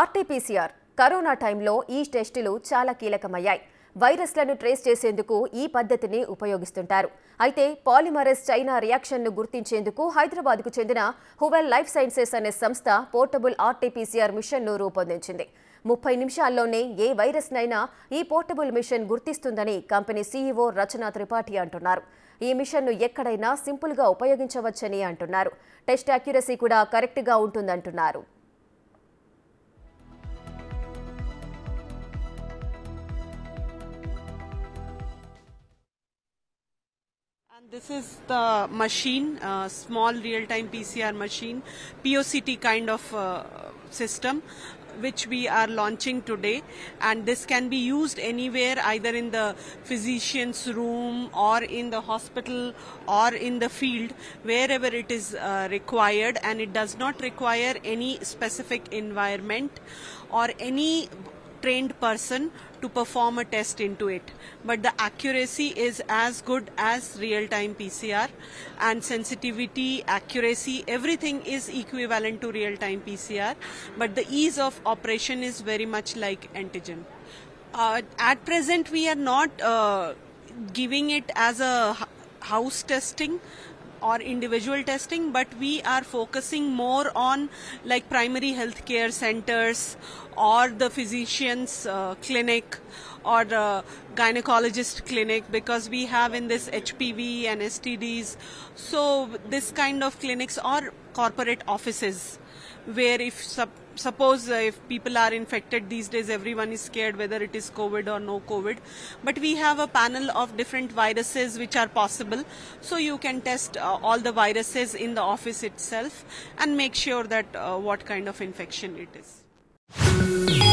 RTPCR corona టైంలో ఈ టెస్టులు చాలా కీలకమయ్యాయి. వైరస్లను ట్రేస్ చేసేందుకు ఈ పద్ధతిని ఉపయోగిస్తుంటారు. అయితే పాలిమరస్ చైనా రియాక్షన్ను గుర్తించేందుకు హైదరాబాద్కు చెందిన హువెల్ లైఫ్ సైన్సెస్ అనే సంస్థ పోర్టబుల్ ఆర్టీపీసీఆర్ మిషన్ను రూపొందించింది. ముప్పై నిమిషాల్లోనే ఏ వైరస్నైనా ఈ పోర్టబుల్ మిషన్ గుర్తిస్తుందని కంపెనీ సీఈఓ రచనా త్రిపాఠి అంటున్నారు. ఈ మిషన్ను ఎక్కడైనా సింపుల్గా ఉపయోగించవచ్చని అంటున్నారు. టెస్ట్ అక్యురసీ కూడా కరెక్ట్గా ఉంటుందంటున్నారు. This is the machine, uh, small real-time PCR machine, POCT kind of uh, system, which we are launching today. And this can be used anywhere, either in the physician's room or in the hospital or in the field, wherever it is uh, required. And it does not require any specific environment or any trained person to perform a test into it. But the accuracy is as good as real time PCR and sensitivity, accuracy, everything is equivalent to real time PCR. But the ease of operation is very much like antigen. Uh, at present, we are not uh, giving it as a house testing or individual testing, but we are focusing more on like primary healthcare centers or the physician's uh, clinic or the gynecologist clinic because we have in this HPV and STDs. So this kind of clinics or corporate offices where if sup- suppose uh, if people are infected these days everyone is scared whether it is covid or no covid. But we have a panel of different viruses which are possible. So you can test uh, all the viruses in the office itself and make sure that uh, what kind of infection it is